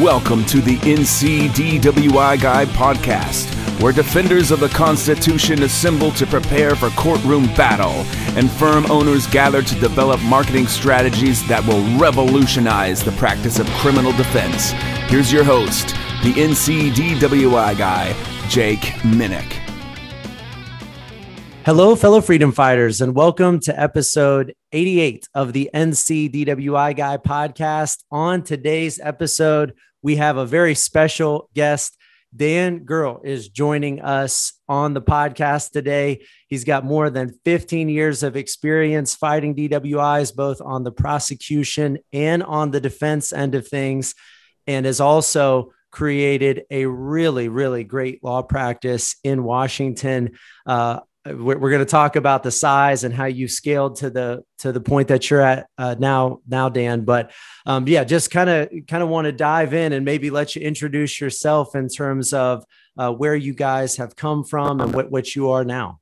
Welcome to the NCDWI Guy podcast, where defenders of the Constitution assemble to prepare for courtroom battle and firm owners gather to develop marketing strategies that will revolutionize the practice of criminal defense. Here's your host, the NCDWI Guy, Jake Minick. Hello, fellow freedom fighters, and welcome to episode 88 of the NCDWI Guy podcast. On today's episode, we have a very special guest. Dan Gerl is joining us on the podcast today. He's got more than 15 years of experience fighting DWIs, both on the prosecution and on the defense end of things, and has also created a really, really great law practice in Washington. Uh, we're, we're going to talk about the size and how you scaled to the to the point that you're at uh, now now dan but um, yeah just kind of kind of want to dive in and maybe let you introduce yourself in terms of uh, where you guys have come from and what, what you are now.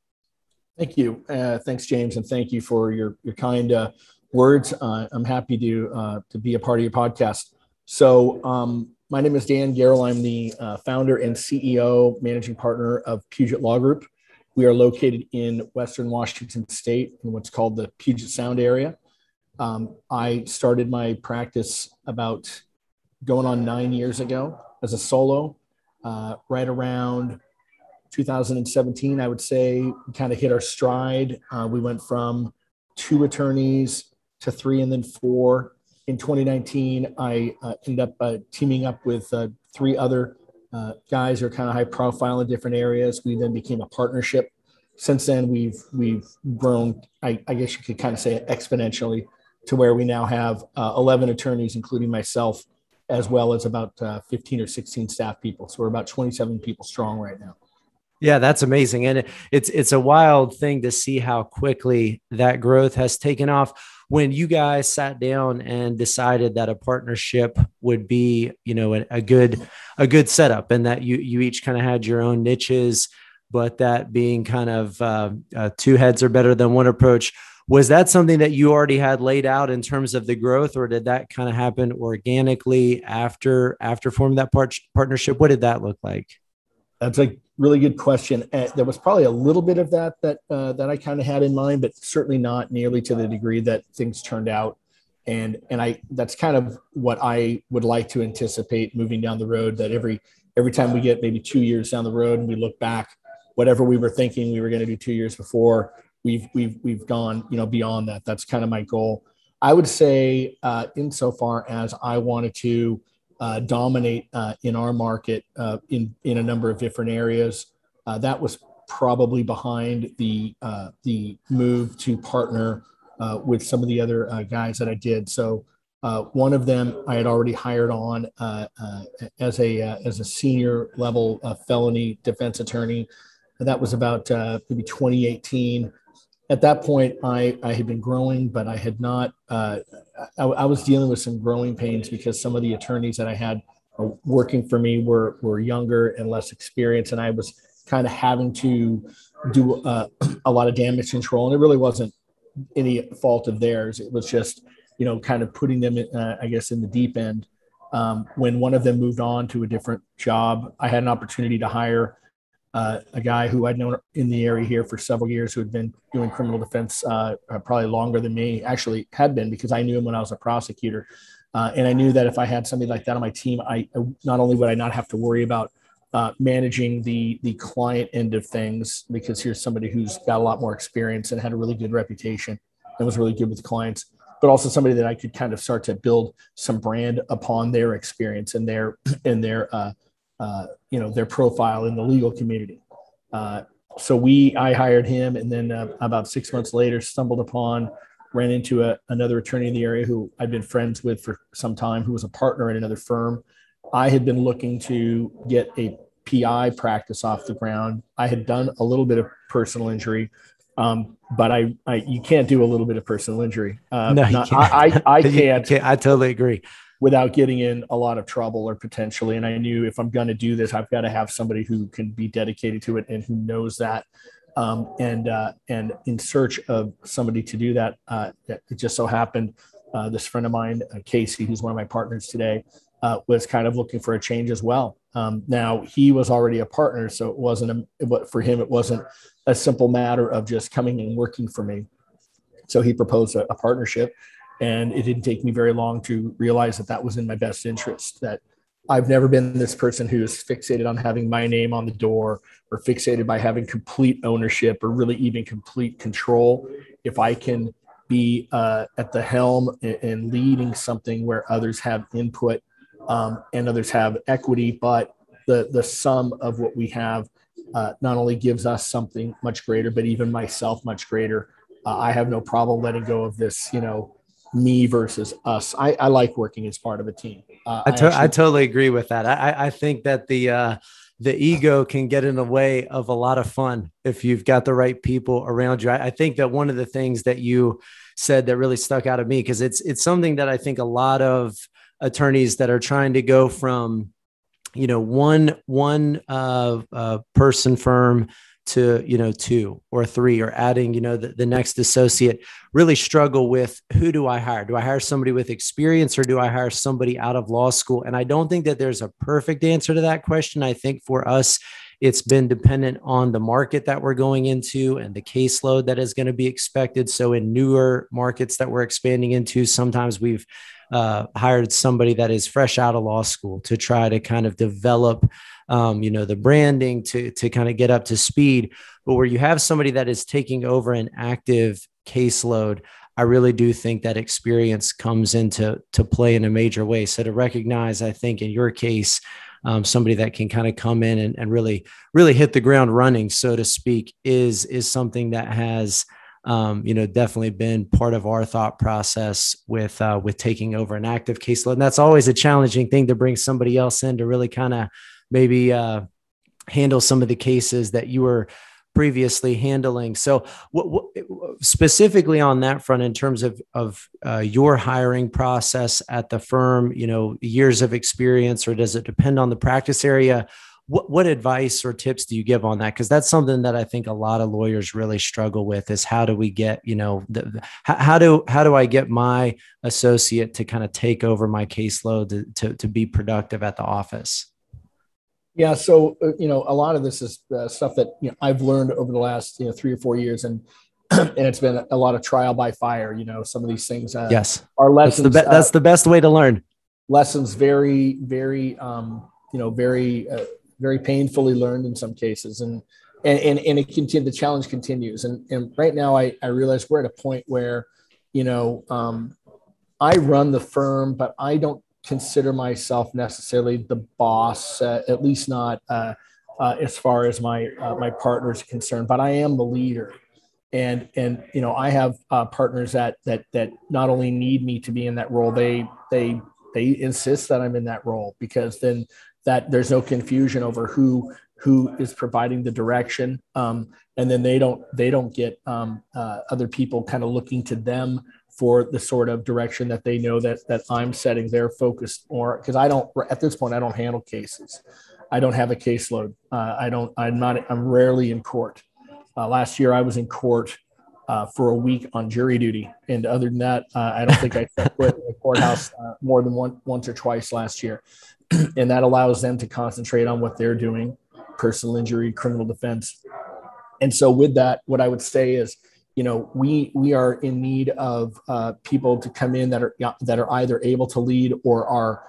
Thank you. Uh, thanks james and thank you for your your kind uh, words. Uh, i'm happy to uh, to be a part of your podcast. So um, my name is dan Gerl i'm the founder and ceo managing partner of puget law group we are located in Western Washington State in what's called the Puget Sound area. Um, I started my practice about going on nine years ago as a solo, uh, right around 2017, I would say, we kind of hit our stride. Uh, we went from two attorneys to three and then four. In 2019, I uh, ended up uh, teaming up with uh, three other uh, guys are kind of high profile in different areas. We then became a partnership. Since then, we've we've grown. I, I guess you could kind of say exponentially to where we now have uh, 11 attorneys, including myself, as well as about uh, 15 or 16 staff people. So we're about 27 people strong right now. Yeah, that's amazing, and it's it's a wild thing to see how quickly that growth has taken off when you guys sat down and decided that a partnership would be you know a, a good a good setup and that you you each kind of had your own niches but that being kind of uh, uh, two heads are better than one approach was that something that you already had laid out in terms of the growth or did that kind of happen organically after after forming that part, partnership? What did that look like? That's a really good question. Uh, there was probably a little bit of that that uh, that I kind of had in mind, but certainly not nearly to the degree that things turned out. And and I that's kind of what I would like to anticipate moving down the road. That every every time we get maybe two years down the road and we look back, whatever we were thinking we were going to do two years before, we've we've we've gone you know beyond that. That's kind of my goal. I would say, uh, insofar as I wanted to uh, dominate uh, in our market uh, in in a number of different areas. Uh, that was probably behind the uh, the move to partner with some of the other guys that I did. So one of them I had already hired on as a as a senior level felony defense attorney. That was about maybe 2018 at that point, I, I had been growing, but I had not, uh, I, I, was dealing with some growing pains because some of the attorneys that I had working for me were, were younger and less experienced. And I was kind of having to do uh, a lot of damage control. And it really wasn't any fault of theirs. It was just, you know, kind of putting them, in, uh, I guess, in the deep end. Um, when one of them moved on to a different job, I had an opportunity to hire uh, a guy who I'd known in the area here for several years who had been doing criminal defense uh, uh, probably longer than me, actually had been because I knew him when I was a prosecutor. Uh, and I knew that if I had somebody like that on my team, I not only would I not have to worry about uh, managing the the client end of things because here's somebody who's got a lot more experience and had a really good reputation and was really good with clients, but also somebody that I could kind of start to build some brand upon their experience and their and their uh, you know their profile in the legal community. Uh, so we I hired him, and then uh, about six months later, stumbled upon ran into a, another attorney in the area who I'd been friends with for some time, who was a partner in another firm. I had been looking to get a PI practice off the ground. I had done a little bit of personal injury, um, but I, I, you can't do a little bit of personal injury. Uh, no, not, I, I, I can't, can't. I totally agree without getting in a lot of trouble or potentially. And I knew if I'm going to do this, I've got to have somebody who can be dedicated to it and who knows that. Um, and uh, and in search of somebody to do that, uh, it just so happened uh, this friend of mine, uh, Casey, who's one of my partners today, uh, was kind of looking for a change as well. Um, now he was already a partner, so it wasn't a, for him. It wasn't a simple matter of just coming and working for me. So he proposed a, a partnership, and it didn't take me very long to realize that that was in my best interest. That I've never been this person who's fixated on having my name on the door or fixated by having complete ownership or really even complete control. If I can be uh, at the helm and leading something where others have input um, and others have equity, but the the sum of what we have uh, not only gives us something much greater, but even myself much greater. Uh, I have no problem letting go of this, you know, me versus us. I, I like working as part of a team. Uh, I, to- I, actually- I, totally agree with that. I, I think that the uh, the ego can get in the way of a lot of fun if you've got the right people around you. I, I think that one of the things that you said that really stuck out of me because it's it's something that I think a lot of attorneys that are trying to go from you know one one uh, uh, person firm to you know two or three or adding you know the, the next associate really struggle with who do i hire? Do i hire somebody with experience or do i hire somebody out of law school? And i don't think that there's a perfect answer to that question. I think for us it's been dependent on the market that we're going into and the caseload that is going to be expected. So in newer markets that we're expanding into sometimes we've uh, hired somebody that is fresh out of law school to try to kind of develop um, you know the branding to to kind of get up to speed but where you have somebody that is taking over an active caseload i really do think that experience comes into to play in a major way so to recognize i think in your case um, somebody that can kind of come in and, and really really hit the ground running so to speak is is something that has um, you know, definitely been part of our thought process with uh, with taking over an active caseload. And that's always a challenging thing to bring somebody else in to really kind of maybe uh, handle some of the cases that you were previously handling. So, what, what, specifically on that front, in terms of of uh, your hiring process at the firm, you know, years of experience, or does it depend on the practice area? what, what advice or tips do you give on that because that's something that i think a lot of lawyers really struggle with is how do we get you know the, the, how, do how do i get my associate to kind of take over my caseload to, to, to be productive at the office yeah so uh, you know a lot of this is uh, stuff that you know i've learned over the last you know three or four years and and it's been a lot of trial by fire you know some of these things uh, yes are lessons that's the, be- that's uh, the best way to learn lessons very very um you know very uh, very painfully learned in some cases. And and and, and it continue, the challenge continues. And and right now I, I realize we're at a point where, you know, um, I run the firm, but I don't consider myself necessarily the boss, uh, at least not uh, uh, as far as my uh, my partners are concerned. But I am the leader, and and you know I have uh, partners that that that not only need me to be in that role, they they they insist that I'm in that role because then that there's no confusion over who who is providing the direction um, and then they don't they don't get um, uh, other people kind of looking to them for the sort of direction that they know that that i'm setting their focus more because i don't at this point i don't handle cases. I don't have a caseload. Uh, i don't i'm not i'm rarely in court. Uh, last year i was in court uh, for a week on jury duty. And other than that uh, i don't think i quit the courthouse uh, more than one, once or twice last year. And that allows them to concentrate on what they're doing personal injury criminal defense. And so with that what i would say is you know we we are in need of uh, people to come in that are that are either able to lead or are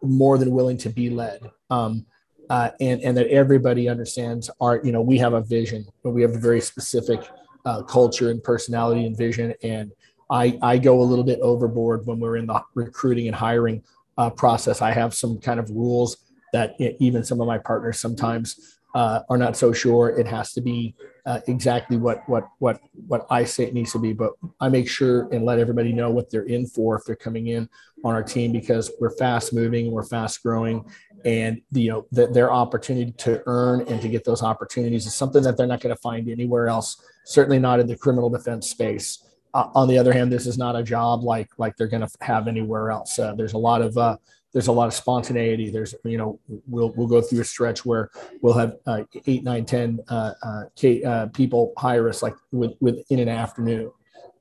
more than willing to be led. Um, uh, and and that everybody understands our you know we have a vision but we have a very specific uh, culture and personality and vision. And I, I go a little bit overboard when we're in the recruiting and hiring uh, process. I have some kind of rules that even some of my partners sometimes uh, are not so sure. It has to be uh, exactly what what what what I say it needs to be. But I make sure and let everybody know what they're in for if they're coming in on our team because we're fast moving, we're fast growing, and you know the, their opportunity to earn and to get those opportunities is something that they're not going to find anywhere else. Certainly not in the criminal defense space. Uh, on the other hand, this is not a job like like they're going to have anywhere else. Uh, there's a lot of uh, there's a lot of spontaneity. There's you know we'll we'll go through a stretch where we'll have uh, eight, nine, ten uh, uh, K, people hire us like with, within an afternoon,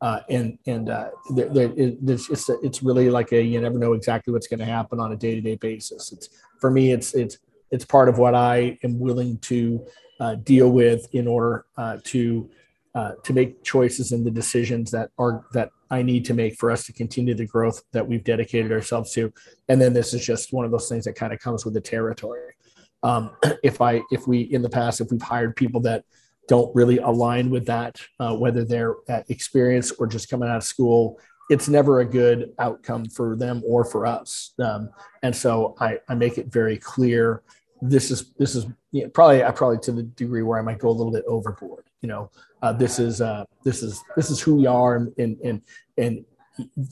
uh, and and uh, there, there, it's it's it's really like a you never know exactly what's going to happen on a day to day basis. It's for me, it's it's it's part of what I am willing to uh, deal with in order uh, to uh, to make choices and the decisions that are that I need to make for us to continue the growth that we've dedicated ourselves to. And then this is just one of those things that kind of comes with the territory. Um, if I if we in the past if we've hired people that don't really align with that, uh, whether they're at experience or just coming out of school. It's never a good outcome for them or for us. Um, and so I, I make it very clear. This is this is you know, probably I probably to the degree where I might go a little bit overboard. You know, uh, this is uh, this is this is who we are, and and and, and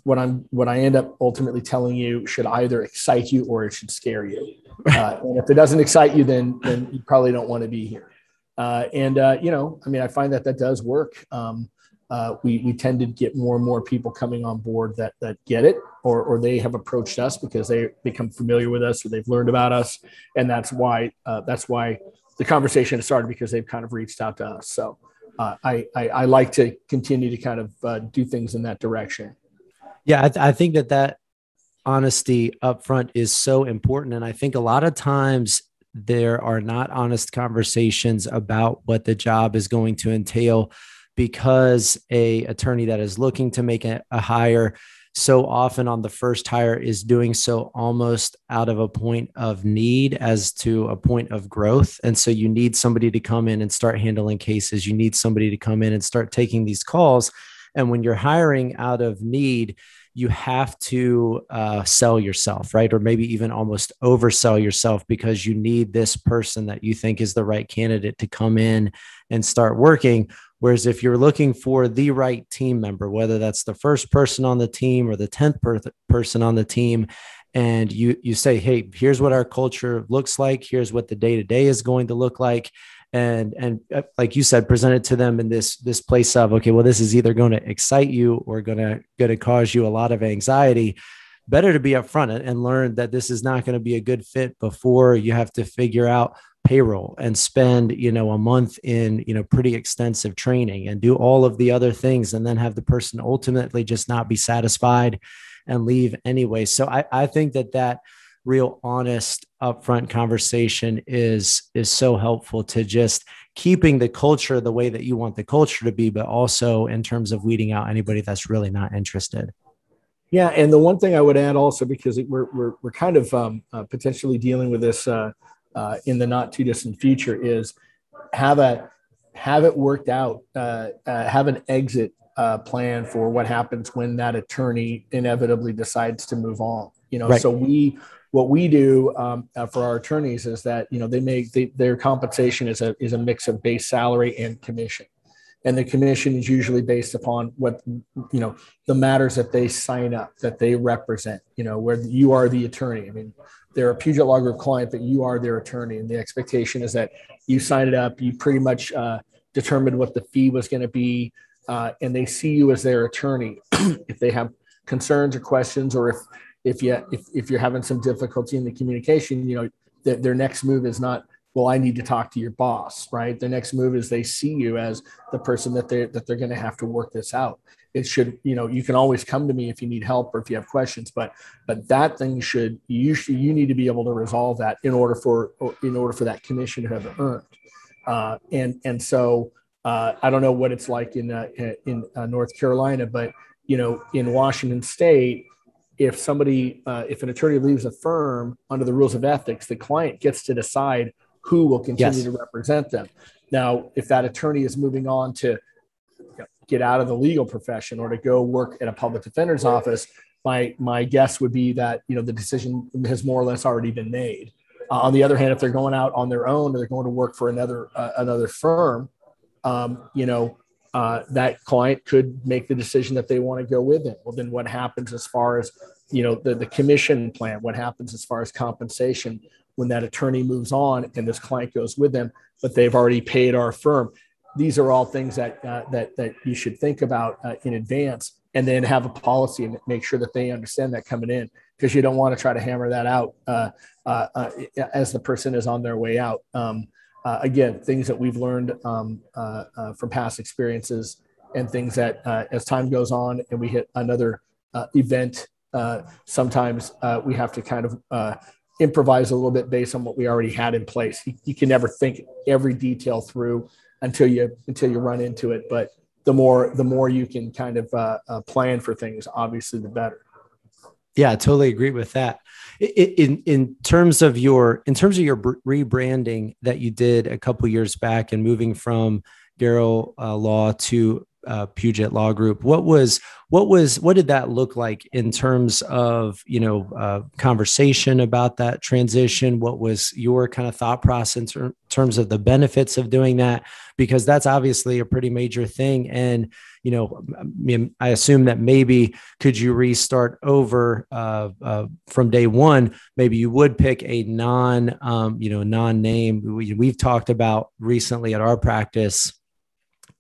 what I'm what I end up ultimately telling you should either excite you or it should scare you. Uh, and if it doesn't excite you, then then you probably don't want to be here. Uh, and uh, you know, I mean, I find that that does work. Um, uh, we we tend to get more and more people coming on board that that get it, or or they have approached us because they become familiar with us or they've learned about us, and that's why uh, that's why the conversation has started because they've kind of reached out to us. So uh, I, I, I like to continue to kind of uh, do things in that direction. Yeah, I, th- I think that that honesty up front is so important, and I think a lot of times there are not honest conversations about what the job is going to entail because a attorney that is looking to make a, a hire so often on the first hire is doing so almost out of a point of need as to a point of growth. And so you need somebody to come in and start handling cases. You need somebody to come in and start taking these calls. And when you're hiring out of need, you have to uh, sell yourself, right? Or maybe even almost oversell yourself because you need this person that you think is the right candidate to come in and start working. Whereas if you're looking for the right team member, whether that's the first person on the team or the 10th per- person on the team, and you you say, hey, here's what our culture looks like, here's what the day to day is going to look like, and and uh, like you said present it to them in this this place of okay well this is either going to excite you or going to going to cause you a lot of anxiety better to be upfront and learn that this is not going to be a good fit before you have to figure out payroll and spend you know a month in you know pretty extensive training and do all of the other things and then have the person ultimately just not be satisfied and leave anyway. So i i think that that real honest upfront conversation is is so helpful to just keeping the culture the way that you want the culture to be but also in terms of weeding out anybody that's really not interested. Yeah and the one thing i would add also because we're we're, we're kind of um, uh, potentially dealing with this uh, uh, in the not too distant future is have a have it worked out uh, uh, have an exit uh, plan for what happens when that attorney inevitably decides to move on you know? Right. so we what we do um, uh, for our attorneys is that you know they make they, their compensation is a is a mix of base salary and commission. And the commission is usually based upon what you know the matters that they sign up that they represent you know where you are the attorney. I mean they're a puget law group client but you are their attorney. And the expectation is that you sign it up you pretty much uh, determined what the fee was going to be uh, and they see you as their attorney. If they have concerns or questions or if if you if, if you're having some difficulty in the communication you know th- their next move is not well i need to talk to your boss right? Their next move is they see you as the person that they're that they're going to have to work this out it should you know you can always come to me if you need help or if you have questions but but that thing should you should you need to be able to resolve that in order for in order for that commission to have earned uh, and and so uh, i don't know what it's like in uh, in uh, north carolina but you know in washington state if somebody, uh, if an attorney leaves a firm under the rules of ethics, the client gets to decide who will continue yes. to represent them. Now, if that attorney is moving on to get out of the legal profession or to go work at a public defender's office, my my guess would be that you know the decision has more or less already been made. Uh, on the other hand, if they're going out on their own or they're going to work for another uh, another firm, um, you know, uh, that client could make the decision that they want to go with it. Well, then what happens as far as you know the, the commission plan? What happens as far as compensation when that attorney moves on and this client goes with them, but they've already paid our firm? These are all things that uh, that that you should think about uh, in advance, and then have a policy and make sure that they understand that coming in because you don't want to try to hammer that out uh, uh, uh, as the person is on their way out. Um, uh, again, things that we've learned um, from past experiences and things that as time goes on and we hit another event, sometimes we have to kind of improvise a little bit based on what we already had in place. You, you, can never think every detail through until you until you run into it. But the more the more you can kind of uh, plan for things, obviously, the better. Yeah, I totally agree with that. In in terms of your in terms of your rebranding that you did a couple years back and moving from Gerl uh, Law to uh, Puget Law Group. What was what was what did that look like in terms of you know uh, conversation about that transition? What was your kind of thought process in ter- terms of the benefits of doing that? Because that's obviously a pretty major thing, and you know I mean, I assume that maybe could you restart over uh, uh from day one? Maybe you would pick a non um, you know non name. We, we've talked about recently at our practice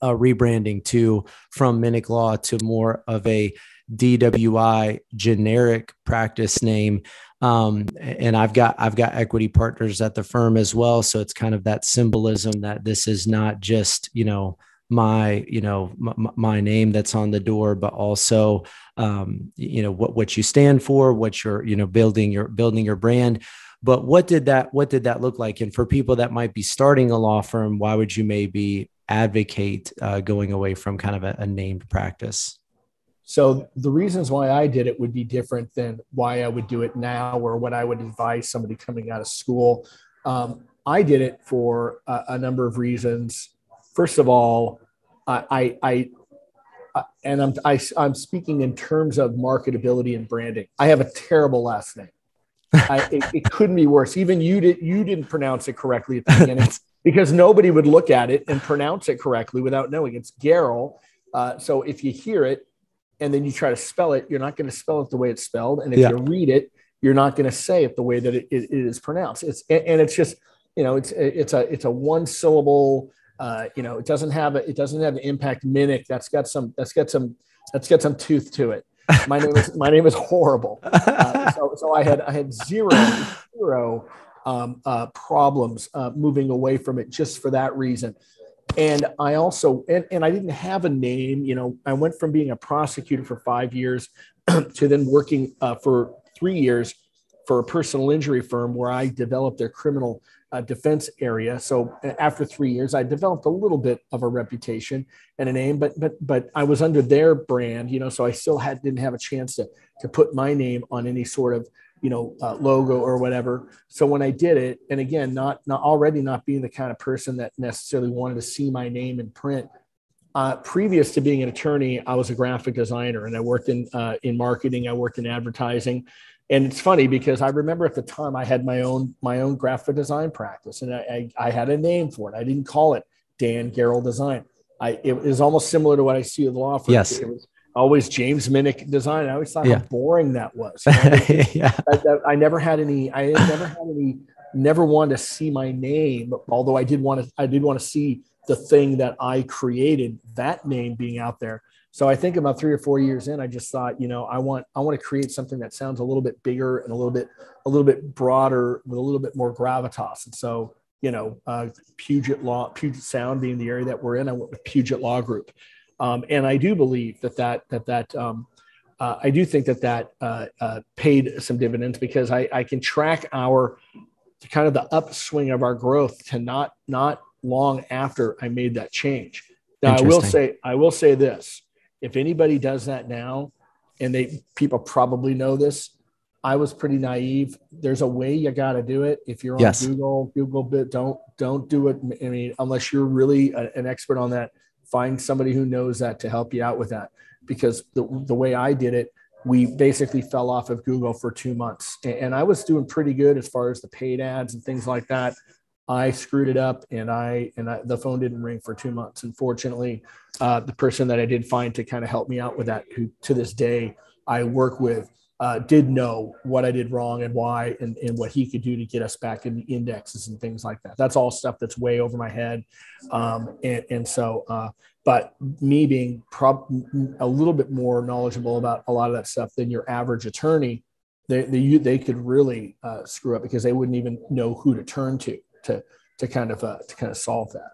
uh, rebranding to from Minick Law to more of a DWI generic practice name. Um, and I've got I've got equity partners at the firm as well, so it's kind of that symbolism that this is not just you know my you know m- my name that's on the door but also um, you know what what you stand for what you're you know building your building your brand. But what did that what did that look like? And for people that might be starting a law firm why would you maybe advocate uh, going away from kind of a, a, named practice? So the reasons why I did it would be different than why I would do it now or what I would advise somebody coming out of school. Um, I did it for a, a, number of reasons. First of all, I, I, I and I'm I, am i am speaking in terms of marketability and branding. I have a terrible last name. I, it, it, couldn't be worse. Even you did you didn't pronounce it correctly at the beginning because nobody would look at it and pronounce it correctly without knowing it's Gerl. Uh, so if you hear it and then you try to spell it, you're not going to spell it the way it's spelled. And if yeah. you read it, you're not going to say it the way that it, it, is pronounced. It's and it's just you know it's it's a it's a one syllable. Uh, you know, it doesn't have a, it doesn't have an impact Minick. That's got some that's got some that's got some tooth to it. My name is my name is horrible. Uh, so, so I had I had zero zero um, uh, problems uh, moving away from it just for that reason. And I also, and, and I didn't have a name, you know, I went from being a prosecutor for five years to then working uh, for three years for a personal injury firm where I developed their criminal uh, defense area. So after three years, I developed a little bit of a reputation and a name, but but but I was under their brand, you know, so I still had didn't have a chance to to put my name on any sort of you know uh, logo or whatever so when i did it and again not not already not being the kind of person that necessarily wanted to see my name in print uh, previous to being an attorney i was a graphic designer and i worked in uh, in marketing i worked in advertising and it's funny because i remember at the time i had my own my own graphic design practice and i i, I had a name for it i didn't call it dan Gerl design I, it was almost similar to what I see with law firms. Yes. It was always James Minick design. I always thought yeah. how boring that was. yeah. I, that, I never had any, I never had any, never wanted to see my name, although I did want to, I did want to see the thing that I created, that name being out there. So I think about three or four years in, I just thought, you know, I want, I want to create something that sounds a little bit bigger and a little bit, a little bit broader with a little bit more gravitas. And so, you know, uh, Puget Law, Puget Sound being the area that we're in, I went with Puget Law Group. Um, and I do believe that that that that um, uh, I do think that that uh, uh, paid some dividends because I, I can track our kind of the upswing of our growth to not not long after I made that change. Now I will say I will say this: if anybody does that now, and they people probably know this, I was pretty naive. There's a way you got to do it. If you're on yes. Google, Google bit, don't don't do it. I mean, unless you're really a, an expert on that find somebody who knows that to help you out with that because the, the way i did it we basically fell off of google for two months and i was doing pretty good as far as the paid ads and things like that i screwed it up and i and I, the phone didn't ring for two months unfortunately uh, the person that i did find to kind of help me out with that who to this day i work with uh, did know what I did wrong and why, and, and what he could do to get us back in the indexes and things like that. That's all stuff that's way over my head. Um, and, and so, uh, but me being prob- a little bit more knowledgeable about a lot of that stuff than your average attorney, they, they, they could really uh, screw up because they wouldn't even know who to turn to, to, to kind of, uh, to kind of solve that.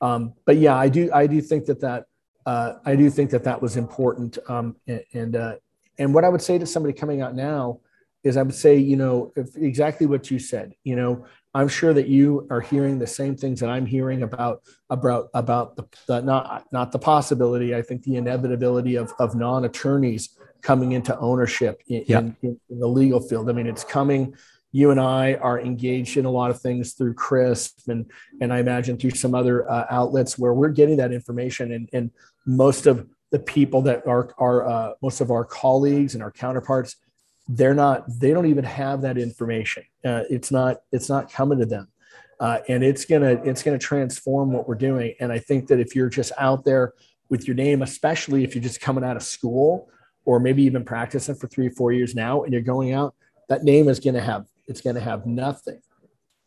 Um, but yeah, I do, I do think that that uh, I do think that that was important. Um, and and, uh, and what I would say to somebody coming out now is I would say, you know, exactly what you said. You know, I'm sure that you are hearing the same things that I'm hearing about about about the, the not not the possibility. I think the inevitability of of non attorneys coming into ownership in, yeah. in, in, the legal field. I mean, it's coming. You and I are engaged in a lot of things through Chris and and I imagine through some other uh, outlets where we're getting that information. And and most of the people that are are uh, most of our colleagues and our counterparts they're not they don't even have that information uh, it's not it's not coming to them uh, and it's gonna it's gonna transform what we're doing and i think that if you're just out there with your name especially if you're just coming out of school or maybe even practicing for three four years now and you're going out that name is gonna have it's gonna have nothing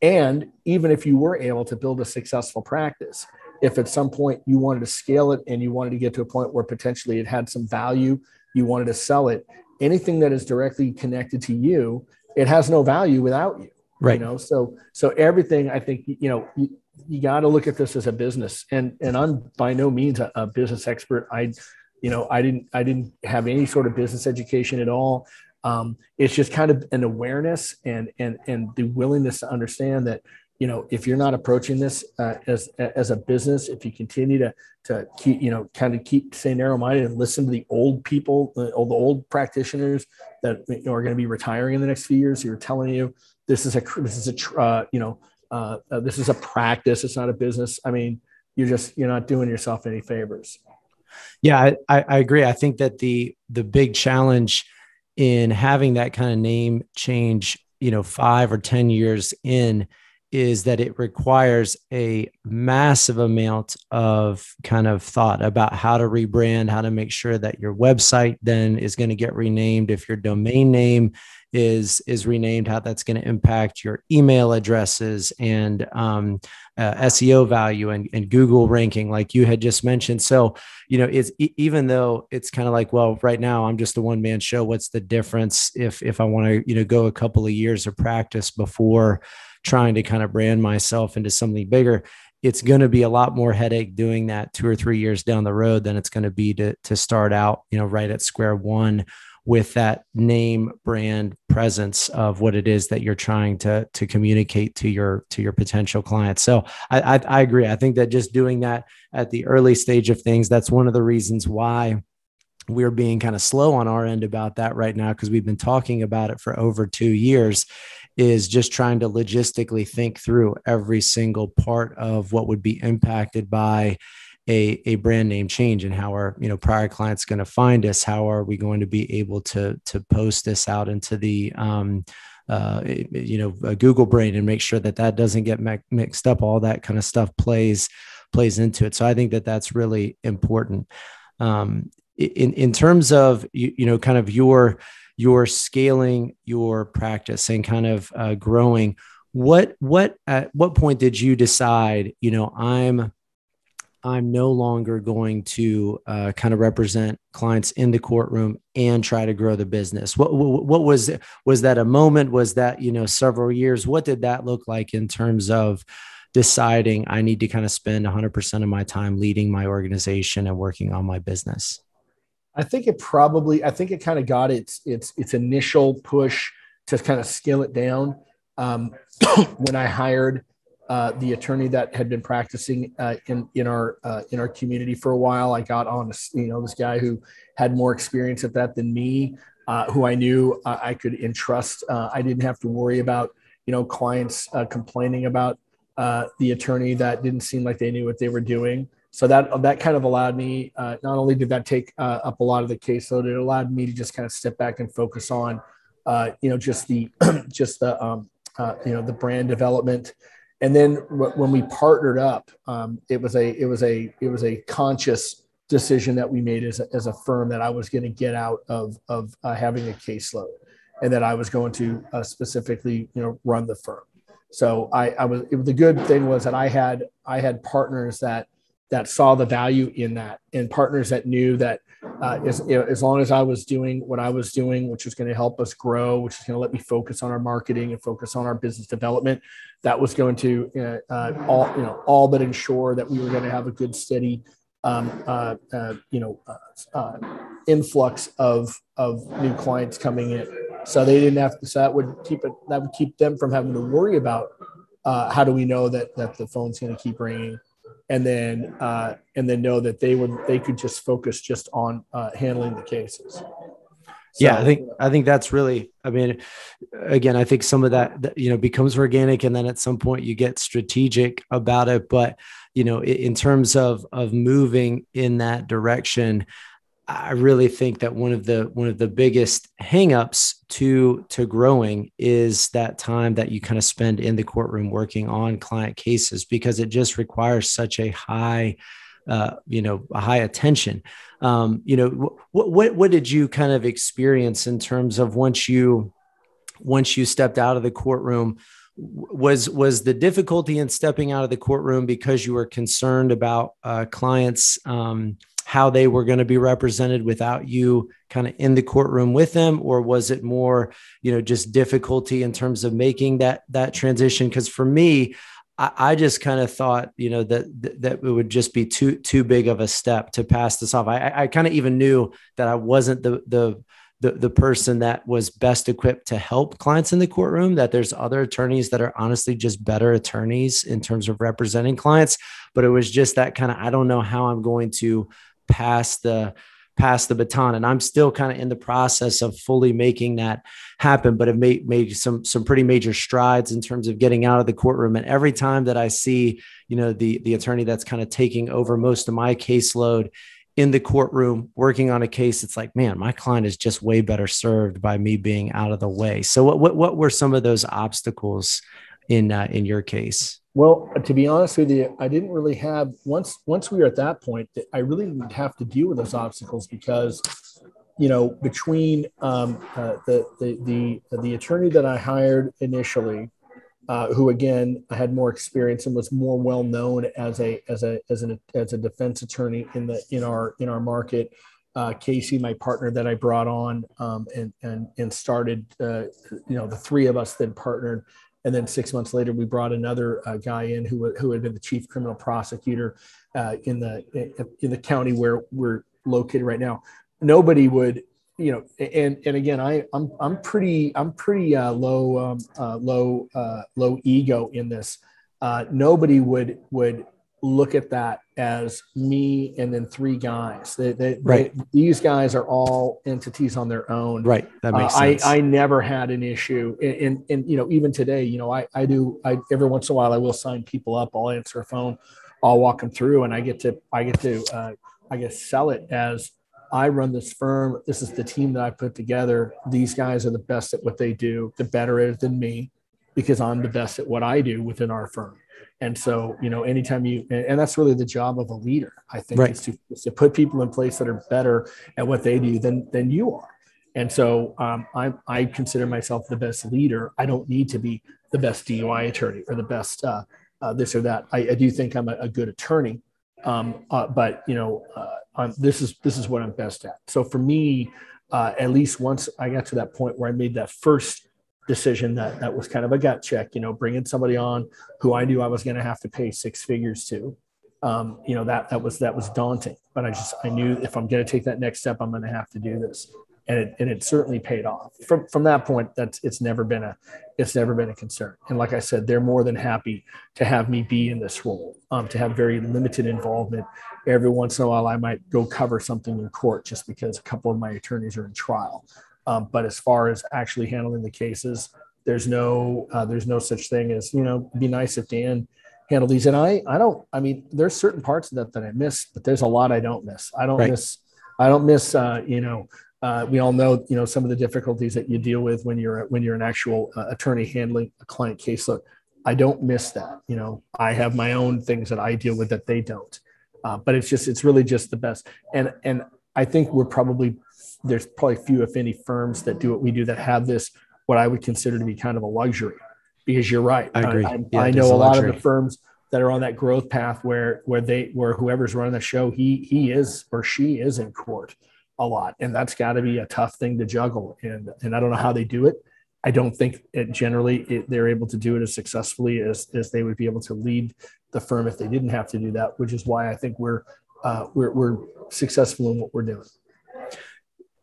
and even if you were able to build a successful practice if at some point you wanted to scale it and you wanted to get to a point where potentially it had some value you wanted to sell it anything that is directly connected to you, it has no value without you. Right. You know, so so everything I think you know you, you got to look at this as a business, and and I'm by no means a, a business expert. I, you know, I didn't I didn't have any sort of business education at all. Um, it's just kind of an awareness and and and the willingness to understand that you know if you're not approaching this uh, as as a business if you continue to to keep you know kind of keep stay narrow minded and listen to the old people the old, the old practitioners that you know, are going to be retiring in the next few years who are telling you this is a this is a uh, you know uh, uh, this is a practice it's not a business. I mean you're just you're not doing yourself any favors. Yeah I, I agree. I think that the the big challenge in having that kind of name change you know five or ten years in is that it requires a massive amount of kind of thought about how to rebrand, how to make sure that your website then is going to get renamed. If your domain name is is renamed, how that's going to impact your email addresses and um, uh, SEO value and, and Google ranking, like you had just mentioned. So, you know, it's even though it's kind of like, well, right now I'm just a one man show. What's the difference if if I want to, you know, go a couple of years of practice before trying to kind of brand myself into something bigger it's going to be a lot more headache doing that two or three years down the road than it's going to be to, to start out you know right at square one with that name brand presence of what it is that you're trying to to communicate to your to your potential clients. So I, I, I agree. I think that just doing that at the early stage of things that's one of the reasons why we're being kind of slow on our end about that right now because we've been talking about it for over two years is just trying to logistically think through every single part of what would be impacted by a, a brand name change and how are you know prior clients going to find us? How are we going to be able to to post this out into the um, uh, you know google brain and make sure that that doesn't get mixed up? All that kind of stuff plays plays into it. So i think that that's really important. Um, in in terms of you, you know kind of your you're scaling your practice and kind of uh, growing what what at what point did you decide you know i'm i'm no longer going to uh, kind of represent clients in the courtroom and try to grow the business. What, what was was that a moment? Was that you know several years? What did that look like in terms of deciding i need to kind of spend 100% of my time leading my organization and working on my business? I think it probably, I think it kind of got its its its initial push to kind of scale it down um, when I hired uh, the attorney that had been practicing uh, in in our uh, in our community for a while. I got on, you know, this guy who had more experience at that than me, uh, who I knew uh, I could entrust. I didn't have to worry about you know clients complaining about the attorney that didn't seem like they knew what they were doing so that that kind of allowed me not only did that take up a lot of the caseload it allowed me to just kind of step back and focus on you know just the just the um, you know the brand development and then w- when we partnered up um, it was a it was a it was a conscious decision that we made as a, as a firm that i was going to get out of of uh, having a caseload and that i was going to uh, specifically you know run the firm. So I, I was it, the good thing was that i had i had partners that that saw the value in that and partners that knew that uh, as, as long as I was doing what I was doing, which was going to help us grow, which is going to let me focus on our marketing and focus on our business development, that was going to uh, uh, all you know all but ensure that we were going to have a good steady um, uh, uh, you know, uh, influx of of new clients coming in. So they didn't have to. So that would keep it. That would keep them from having to worry about how do we know that that the phone's going to keep ringing, and then uh, and then know that they would they could just focus just on handling the cases. So, yeah, I think I think that's really. I mean, again, I think some of that, that, you know becomes organic, and then at some point you get strategic about it. But you know, in terms of of moving in that direction, I really think that one of the one of the biggest hangups to to growing is that time that you kind of spend in the courtroom working on client cases because it just requires such a high uh, you know a high attention. Um, you know what, what what did you kind of experience in terms of once you once you stepped out of the courtroom? Was was the difficulty in stepping out of the courtroom because you were concerned about uh, clients um, how they were going to be represented without you kind of in the courtroom with them? Or was it more you know just difficulty in terms of making that that transition? Because for me I, I just kind of thought, you know, that that it would just be too too big of a step to pass this off. I, I kind of even knew that I wasn't the the the, the person that was best equipped to help clients in the courtroom that there's other attorneys that are honestly just better attorneys in terms of representing clients. But it was just that kind of i don't know how i'm going to pass the pass the baton. And i'm still kind of in the process of fully making that happen but have made, made some some pretty major strides in terms of getting out of the courtroom. And every time that i see you know the the attorney that's kind of taking over most of my caseload in the courtroom working on a case it's like man my client is just way better served by me being out of the way. So what what, what were some of those obstacles in uh, in your case well, to be honest with you, I didn't really have once once we were at that point. I really didn't have to deal with those obstacles because, you know, between um, uh, the, the the the attorney that I hired initially, uh, who again I had more experience and was more well known as a as a as an as a defense attorney in the in our in our market. Uh, Casey, my partner that I brought on um, and and and started, uh, you know, the three of us then partnered and then six months later, we brought another uh, guy in who, who had been the chief criminal prosecutor uh, in the in the county where we're located right now. Nobody would, you know, and and again, I I'm I'm pretty I'm pretty uh, low um, uh, low uh, low ego in this. Uh, nobody would would look at that as me and then three guys. They, they, right. They, these guys are all entities on their own. Right. That makes uh, sense. I, I never had an issue. And, and, and, you know, even today, you know, I, I do, I, every once in a while I will sign people up. I'll answer a phone. I'll walk them through and I get to, I get to, uh, I guess sell it as I run this firm. This is the team that I put together. These guys are the best at what they do. The better at it than me because I'm the best at what I do within our firm. And so, you know, anytime you, and that's really the job of a leader, I think, right. is, to, is to put people in place that are better at what they do than, than you are. And so um, I, I consider myself the best leader. I don't need to be the best DUI attorney or the best uh, uh, this or that. I, I, do think I'm a, a good attorney, um, uh, but you know, uh, this is this is what I'm best at. So for me, uh, at least once I got to that point where I made that first decision that that was kind of a gut check. You know, bringing somebody on who I knew I was going to have to pay six figures to. Um, you know that that was that was daunting, but I just I knew if I'm going to take that next step, I'm going to have to do this, and it and it certainly paid off. From from that point, that's it's never been a it's never been a concern. And like I said, they're more than happy to have me be in this role, um, to have very limited involvement. Every once in a while, I might go cover something in court just because a couple of my attorneys are in trial. Um, but as far as actually handling the cases, there's no uh, there's no such thing as you know. Be nice if Dan handled these, and I I don't. I mean, there's certain parts of that that I miss, but there's a lot I don't miss. I don't right. miss. I don't miss. Uh, you know, uh, we all know you know some of the difficulties that you deal with when you're when you're an actual uh, attorney handling a client case. Look, I don't miss that. You know, I have my own things that I deal with that they don't. Uh, but it's just it's really just the best. And and I think we're probably there's probably few, if any, firms that do what we do that have this, what I would consider to be kind of a luxury. Because you're right. I agree. I, yeah, I know a, a lot of the firms that are on that growth path where where they where whoever's running the show, he he is or she is in court a lot, and that's got to be a tough thing to juggle. And and I don't know how they do it. I don't think it generally it, they're able to do it as successfully as as they would be able to lead the firm if they didn't have to do that. Which is why I think we're uh, we're, we're successful in what we're doing.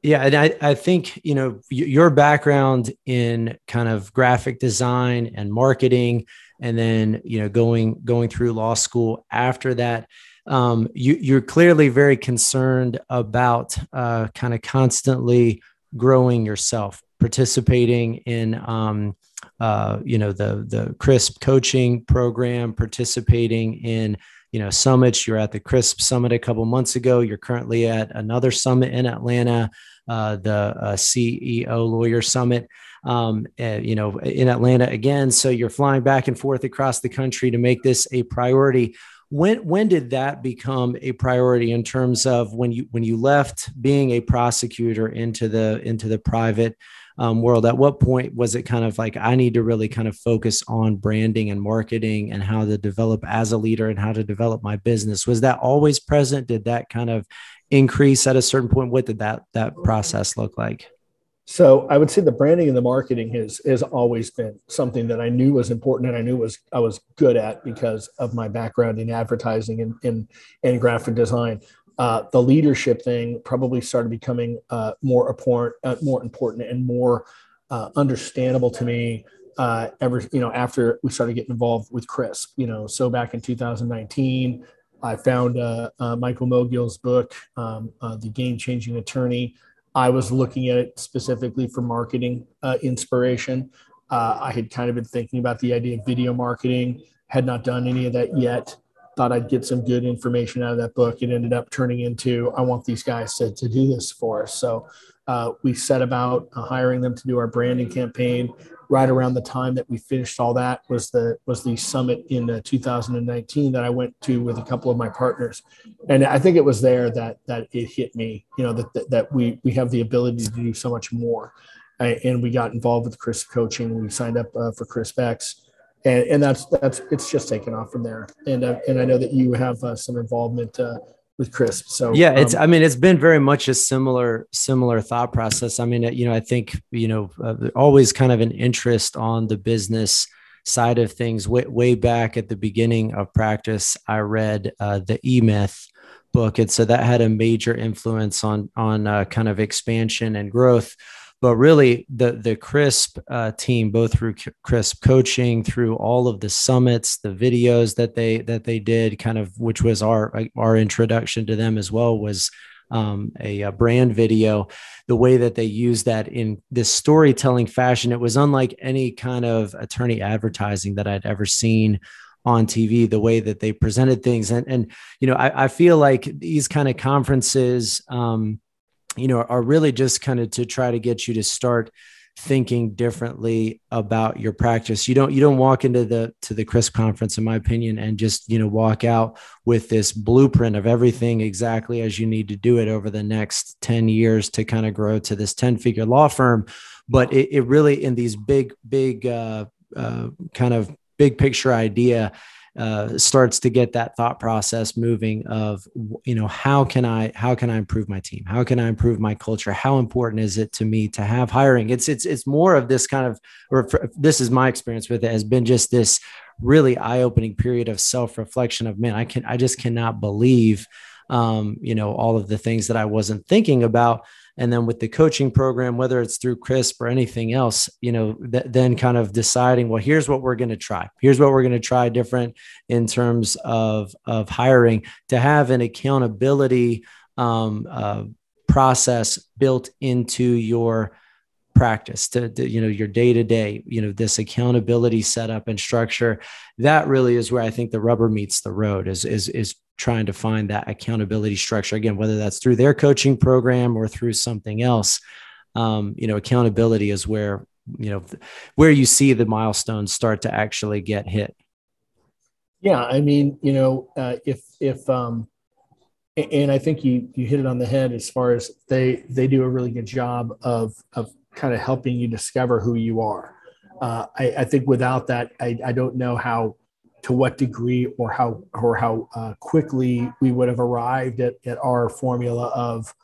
Yeah, and I, I think you know your background in kind of graphic design and marketing, and then you know going going through law school after that, um, you, you're clearly very concerned about uh, kind of constantly growing yourself, participating in um, uh, you know the the CRISP coaching program, participating in you know summits. You're at the CRISP summit a couple months ago. You're currently at another summit in Atlanta, uh, the uh, CEO Lawyer Summit. Um, uh, you know, in Atlanta again. So you're flying back and forth across the country to make this a priority when when did that become a priority in terms of when you when you left being a prosecutor into the into the private um, world at what point was it kind of like i need to really kind of focus on branding and marketing and how to develop as a leader and how to develop my business? Was that always present? Did that kind of increase at a certain point? What did that that process look like? So I would say the branding and the marketing has has always been something that I knew was important and I knew was I was good at because of my background in advertising and and, and graphic design. Uh, the leadership thing probably started becoming uh, more important, uh, more important, and more uh, understandable to me. Uh, ever, you know, after we started getting involved with CRISP, you know, so back in 2019, I found uh, Michael Mogill's book, um, "The Game Changing Attorney." I was looking at it specifically for marketing inspiration. I had kind of been thinking about the idea of video marketing, had not done any of that yet. Thought I'd get some good information out of that book. It ended up turning into I want these guys to, to do this for us. So uh, we set about uh, hiring them to do our branding campaign right around the time that we finished all that was the was the summit in uh, 2019 that I went to with a couple of my partners, and I think it was there that that it hit me, you know, that that, that we we have the ability to do so much more, and we got involved with CRISP coaching. We signed up uh, for CRISP-X. And, and that's that's it's just taken off from there, and uh, and I know that you have uh, some involvement uh, with crisp so yeah it's um, i mean it's been very much a similar similar thought process. I mean you know i think you know uh, always kind of an interest on the business side of things. Way, way back at the beginning of practice i read uh, the e-myth book. And so that had a major influence on on uh, kind of expansion and growth but really the the crisp uh, team both through crisp coaching through all of the summits the videos that they that they did kind of which was our our introduction to them as well was um, a, a, brand video the way that they used that in this storytelling fashion it was unlike any kind of attorney advertising that i'd ever seen on TV, the way that they presented things. And, and you know, I, I feel like these kind of conferences, um, you know, are really just kind of to try to get you to start thinking differently about your practice. You don't you don't walk into the to the CRISP conference, in my opinion, and just you know walk out with this blueprint of everything exactly as you need to do it over the next 10 years to kind of grow to this 10 figure law firm. But it, it really in these big, big uh, uh, kind of big picture idea uh, starts to get that thought process moving of you know how can i how can i improve my team? How can i improve my culture? How important is it to me to have hiring? It's it's it's more of this kind of or this is my experience with it has been just this really eye-opening period of self-reflection of man i can i just cannot believe um, you know all of the things that i wasn't thinking about. And then with the coaching program whether it's through crisp or anything else you know th- then kind of deciding well here's what we're going to try. Here's what we're going to try different in terms of of hiring to have an accountability um, uh, process built into your practice to, to, you know your day to day you know this accountability setup and structure. That really is where i think the rubber meets the road is is is trying to find that accountability structure. Again whether that's through their coaching program or through something else um, you know accountability is where you know where you see the milestones start to actually get hit. Yeah i mean you know uh, if if um and i think you you hit it on the head as far as they they do a really good job of of kind of helping you discover who you are. Uh, I, I think without that I, I don't know how to what degree or how or how uh, quickly we would have arrived at, at our formula of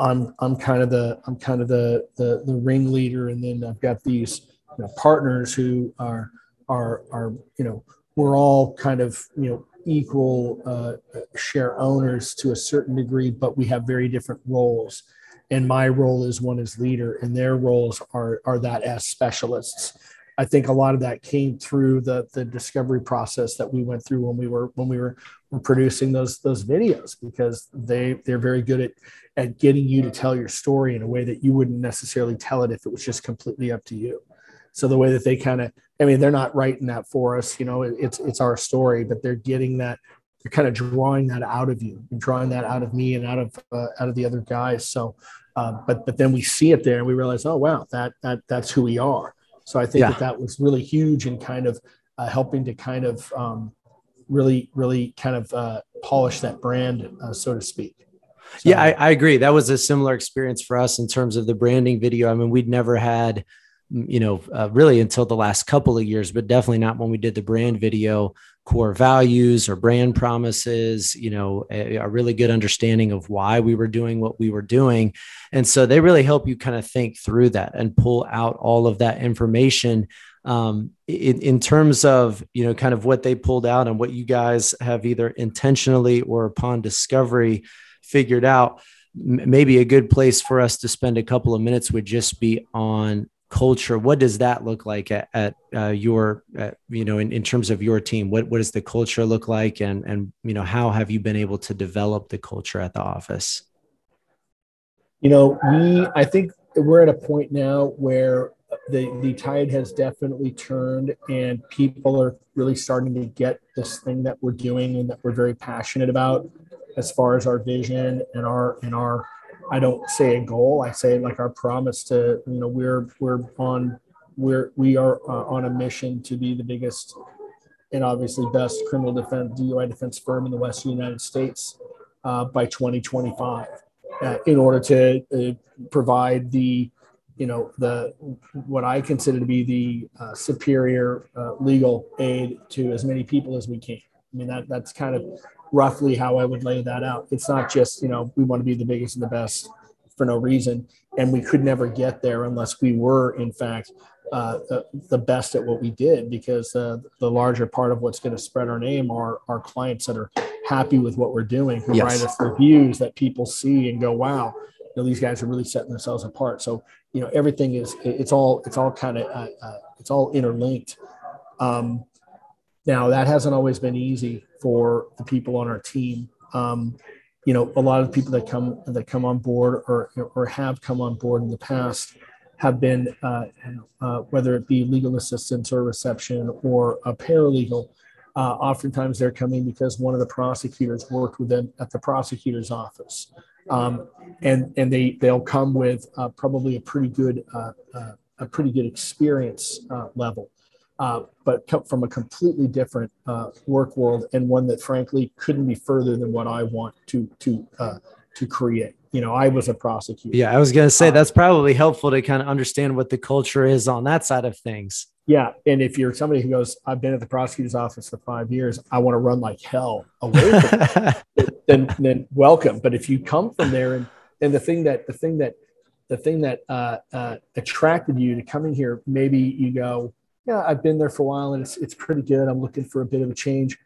I'm I'm kind of the I'm kind of the the, the ringleader, and then I've got these you know, partners who are are are you know we're all kind of you know equal uh, share owners to a certain degree, but we have very different roles. And my role is one as leader, and their roles are are that as specialists. I think a lot of that came through the the discovery process that we went through when we were when we were producing those those videos because they they're very good at at getting you to tell your story in a way that you wouldn't necessarily tell it if it was just completely up to you. So the way that they kind of, I mean, they're not writing that for us, you know, it's it's our story, but they're getting that, they're kind of drawing that out of you, and drawing that out of me and out of uh, out of the other guys. So, uh, but but then we see it there and we realize, oh wow, that that that's who we are. So I think yeah. that that was really huge in kind of uh, helping to kind of um, really really kind of uh, polish that brand, uh, so to speak. So. Yeah, I, I, agree. That was a similar experience for us in terms of the branding video. I mean, we'd never had, you know, uh, really until the last couple of years, but definitely not when we did the brand video, core values or brand promises, you know, a, a really good understanding of why we were doing what we were doing. And so they really help you kind of think through that and pull out all of that information um, in, in terms of you know kind of what they pulled out and what you guys have either intentionally or upon discovery figured out, maybe a good place for us to spend a couple of minutes would just be on culture. What does that look like at, at uh, your, uh, you know, in, in terms of your team? What what does the culture look like, and and you know, how have you been able to develop the culture at the office? You know, we I think we're at a point now where the the tide has definitely turned, and people are really starting to get this thing that we're doing and that we're very passionate about as far as our vision and our and our I don't say a goal. I say like our promise to you know we're we're on we're we are uh, on a mission to be the biggest and obviously best criminal defense DUI defense firm in the Western United States uh, by 2025 uh, in order to uh, provide the you know the what I consider to be the uh, superior uh, legal aid to as many people as we can. I mean that that's kind of roughly how I would lay that out. It's not just, you know, we want to be the biggest and the best for no reason. And we could never get there unless we were, in fact, uh, the, best at what we did, because uh, the larger part of what's going to spread our name are our clients that are happy with what we're doing, who yes. write us reviews that people see and go, wow, you know, these guys are really setting themselves apart. So, you know, everything is, it's all, it's all kind of, uh, uh, it's all interlinked. Um, now that hasn't always been easy for the people on our team. Um, you know, a lot of the people that come that come on board or or have come on board in the past have been uh, uh, whether it be legal assistance or reception or a paralegal. Uh, oftentimes they're coming because one of the prosecutors worked with them at the prosecutor's office, um, and and they they'll come with uh, probably a pretty good uh, uh, a pretty good experience level uh, but from a completely different uh, work world and one that frankly couldn't be further than what I want to to uh, to create. You know, I was a prosecutor. Yeah, I was going to say uh, that's probably helpful to kind of understand what the culture is on that side of things. Yeah, and if you're somebody who goes, I've been at the prosecutor's office for five years, I want to run like hell away from then then welcome. But if you come from there and and the thing that the thing that the thing that uh, uh, attracted you to coming here, maybe you go, yeah, I've been there for a while and it's, it's pretty good. I'm looking for a bit of a change.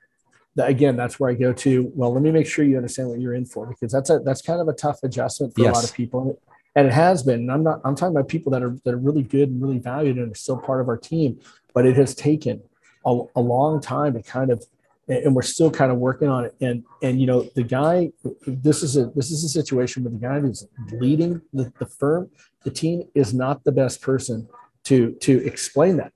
That, again, that's where I go to. Well, let me make sure you understand what you're in for because that's a that's kind of a tough adjustment for yes. a lot of people, and it has been. And I'm not I'm talking about people that are that are really good and really valued and are still part of our team, but it has taken a, a long time to kind of and we're still kind of working on it. And and you know the guy, this is a this is a situation where the guy who's leading the, the firm, the team is not the best person to to explain that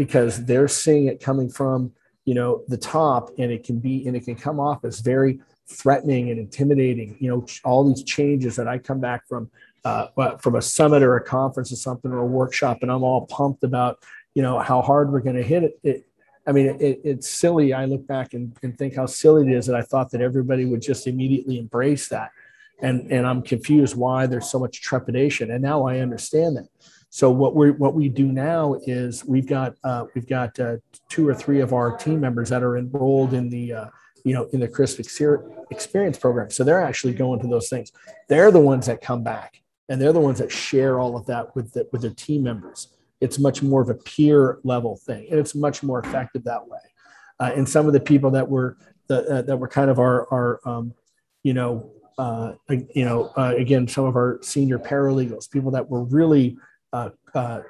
because they're seeing it coming from you know the top and it can be and it can come off as very threatening and intimidating. You know all these changes that i come back from uh, from a summit or a conference or something or a workshop and i'm all pumped about you know how hard we're going to hit it, it i mean it, it's silly. I look back and, and think how silly it is that i thought that everybody would just immediately embrace that. And and i'm confused why there's so much trepidation. And now i understand that so what we what we do now is we've got uh, we've got uh, two or three of our team members that are enrolled in the uh, you know in the CRISP experience program. So they're actually going to those things. They're the ones that come back, and they're the ones that share all of that with the, with their team members. It's much more of a peer level thing, and it's much more effective that way. Uh, and some of the people that were the, uh, that were kind of our our um, you know uh, you know again some of our senior paralegals, people that were really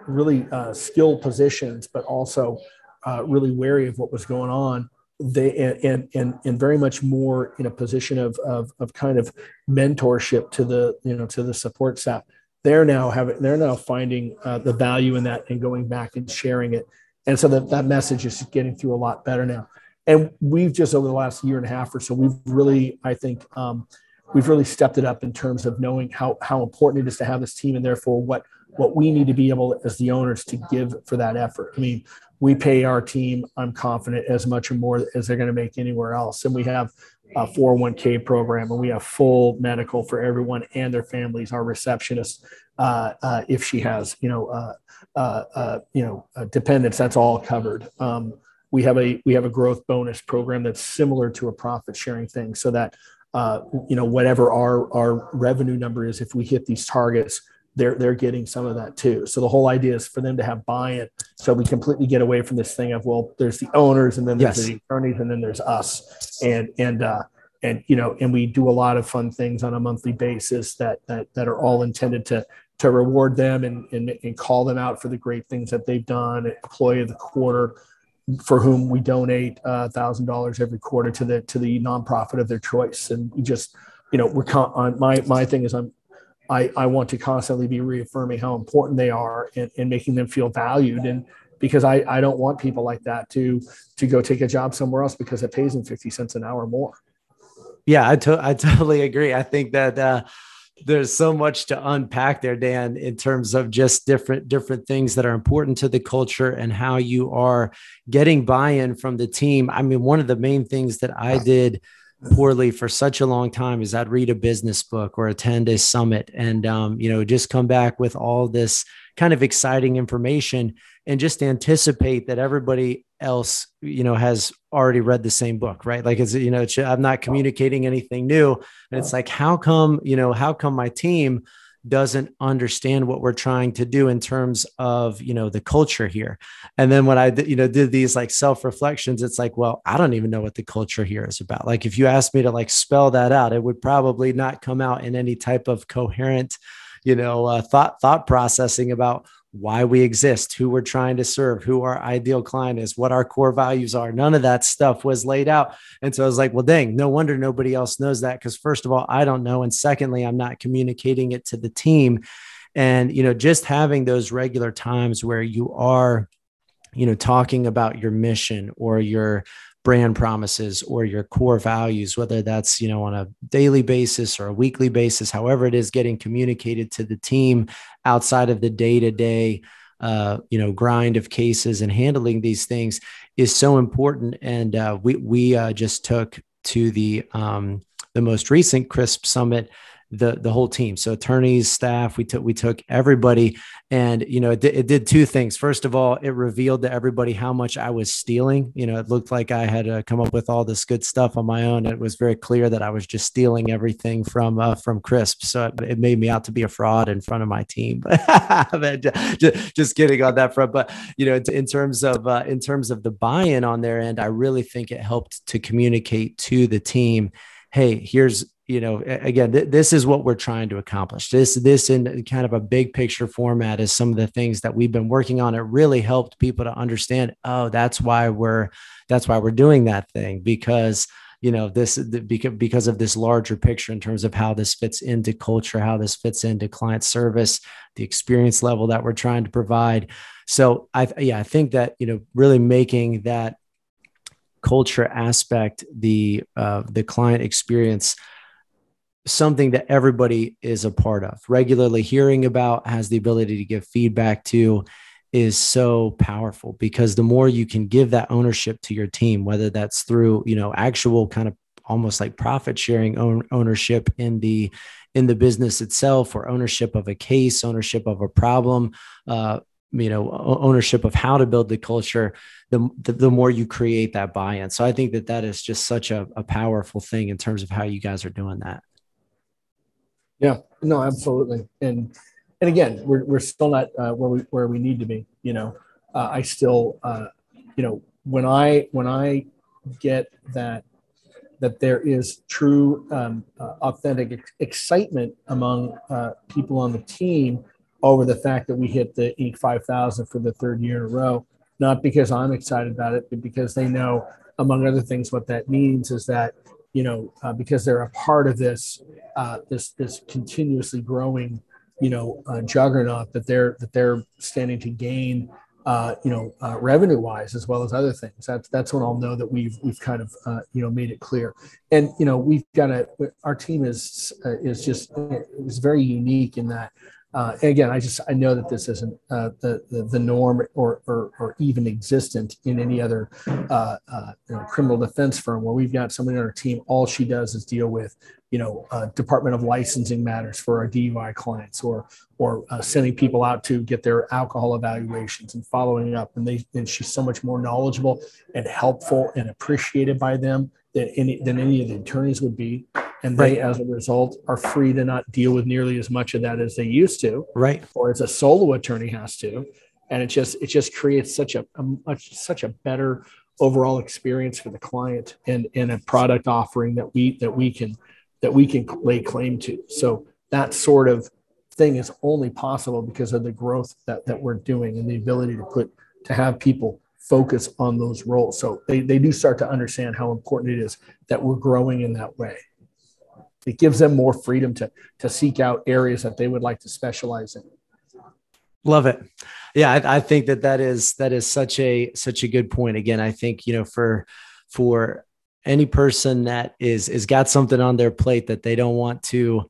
really uh, skilled positions, but also uh, really wary of what was going on. They and and and very much more in a position of of, of kind of mentorship to the you know to the support staff. They're now having they're now finding uh, the value in that and going back and sharing it, and so that that message is getting through a lot better now. And we've just over the last year and a half or so, we've really I think um, we've really stepped it up in terms of knowing how how important it is to have this team and therefore what what we need to be able as the owners to give for that effort. I mean, we pay our team, I'm confident, as much or more as they're going to make anywhere else. And we have a 401k program and we have full medical for everyone and their families, our receptionist, uh, uh, if she has, you know, uh, uh, uh you know, dependents, that's all covered. Um, we have a we have a growth bonus program that's similar to a profit sharing thing, so that uh, you know whatever our our revenue number is, if we hit these targets, they're they're getting some of that too. So the whole idea is for them to have buy-in. So we completely get away from this thing of well, there's the owners and then there's yes. the attorneys and then there's us. And and uh and you know, and we do a lot of fun things on a monthly basis that that that are all intended to to reward them and and, and call them out for the great things that they've done. Employee of the quarter, for whom we donate a thousand dollars every quarter to the to the nonprofit of their choice. And we just, you know, we're con- on my my thing is I'm I, I want to constantly be reaffirming how important they are and, and making them feel valued. And because I, I don't want people like that to to go take a job somewhere else because it pays them 50 cents an hour more. Yeah, I, to- I totally agree. I think that uh, there's so much to unpack there, Dan, in terms of just different different things that are important to the culture and how you are getting buy-in from the team. I mean, one of the main things that I did – poorly for such a long time is I'd read a business book or attend a summit and, um, you know, just come back with all this kind of exciting information and just anticipate that everybody else, you know, has already read the same book, right? Like it's, you know, it's, I'm not communicating anything new. And it's like, how come, you know, how come my team doesn't understand what we're trying to do in terms of you know the culture here. And then when i you know did these like self reflections it's like well i don't even know what the culture here is about. Like if you asked me to like spell that out it would probably not come out in any type of coherent you know uh, thought thought processing about why we exist, who we're trying to serve, who our ideal client is, what our core values are. None of that stuff was laid out. And so I was like, well, dang, no wonder nobody else knows that. Because, first of all, I don't know. And secondly, I'm not communicating it to the team. And, you know, just having those regular times where you are, you know, talking about your mission or your brand promises or your core values whether that's you know on a daily basis or a weekly basis however it is getting communicated to the team outside of the day-to-day uh, you know grind of cases and handling these things is so important. And uh, we we uh, just took to the um, the most recent crisp summit the the whole team. So attorneys, staff, we took we took everybody, and you know it, it did two things. First of all, it revealed to everybody how much I was stealing. You know, it looked like I had uh, come up with all this good stuff on my own. It was very clear that I was just stealing everything from uh, from Crisp. So it, it, made me out to be a fraud in front of my team. just, just kidding on that front. But you know, in terms of uh, in terms of the buy-in on their end, I really think it helped to communicate to the team hey here's you know again th- this is what we're trying to accomplish. This this in kind of a big picture format is some of the things that we've been working on. It really helped people to understand oh that's why we're that's why we're doing that thing because you know this because because of this larger picture in terms of how this fits into culture how this fits into client service the experience level that we're trying to provide. So i yeah i think that you know really making that culture aspect the uh, the client experience something that everybody is a part of. Regularly hearing about has the ability to give feedback to is so powerful because the more you can give that ownership to your team whether that's through you know actual kind of almost like profit sharing own, ownership in the in the business itself or ownership of a case ownership of a problem uh, you know ownership of how to build the culture the, the, the more you create that buy-in. So i think that that is just such a, a powerful thing in terms of how you guys are doing that yeah, no, absolutely. And and again, we're we're still not uh, where we where we need to be. You know, uh, I still, uh, you know, when I when I get that that there is true, um, uh, authentic ex- excitement among uh, people on the team over the fact that we hit the Inc. 5000 for the third year in a row. Not because I'm excited about it, but because they know, among other things, what that means is that you know uh, because they're a part of this uh, this this continuously growing you know uh, juggernaut that they're that they're standing to gain uh, you know, uh, revenue wise as well as other things. That's that's when I'll know that we've we've kind of uh, you know made it clear. And you know, we've got a our team is is just is very unique in that uh, again, I just I know that this isn't uh, the, the, the norm or, or, or even existent in any other uh, uh, you know, criminal defense firm where we've got somebody on our team. All she does is deal with you know uh, Department of Licensing matters for our DUI clients, or or uh, sending people out to get their alcohol evaluations and following up. And they and she's so much more knowledgeable and helpful and appreciated by them than any than any of the attorneys would be and they, right. as a result, are free to not deal with nearly as much of that as they used to, right? Or as a solo attorney has to, and it just it just creates such a, a much such a better overall experience for the client and and a product offering that we that we can that we can lay claim to. So that sort of thing is only possible because of the growth that that we're doing and the ability to put to have people focus on those roles. So they, they do start to understand how important it is that we're growing in that way. It gives them more freedom to to seek out areas that they would like to specialize in. Love it. Yeah I, I, think that that is that is such a such a good point. Again i think you know for for any person that is is got something on their plate that they don't want to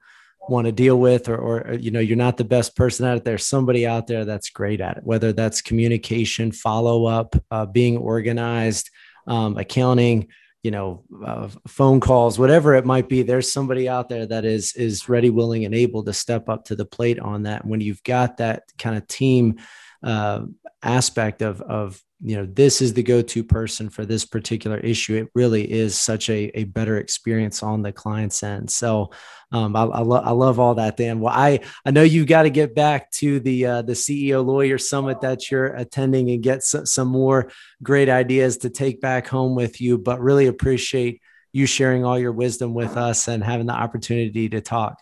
want to deal with or, or you know you're not the best person at it there's somebody out there that's great at it whether that's communication follow up uh, being organized um, accounting you know uh, phone calls whatever it might be there's somebody out there that is is ready willing and able to step up to the plate on that. When you've got that kind of team uh, aspect of of you know this is the go-to person for this particular issue. It really is such a, a better experience on the client's end. So um, I, I, lo- I love all that dan. Well i i know you've got to get back to the uh, the ceo lawyer summit that you're attending and get some, some more great ideas to take back home with you but really appreciate you sharing all your wisdom with us and having the opportunity to talk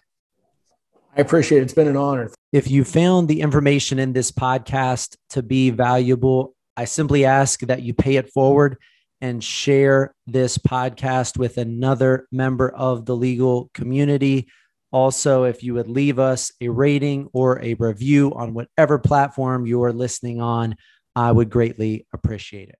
I appreciate it. It's been an honor. If you found the information in this podcast to be valuable, I simply ask that you pay it forward and share this podcast with another member of the legal community. Also, if you would leave us a rating or a review on whatever platform you are listening on, I would greatly appreciate it.